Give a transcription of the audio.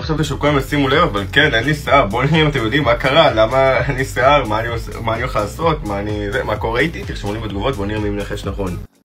חשבתי שכולם ישימו לב, אבל כן, אין לי שיער, בואו נראה אם אתם יודעים מה קרה, למה אין לי שיער, מה אני הולך לעשות, מה קורה איתי, תרשמו לי בתגובות, בואו נראה מי מנחש נכון.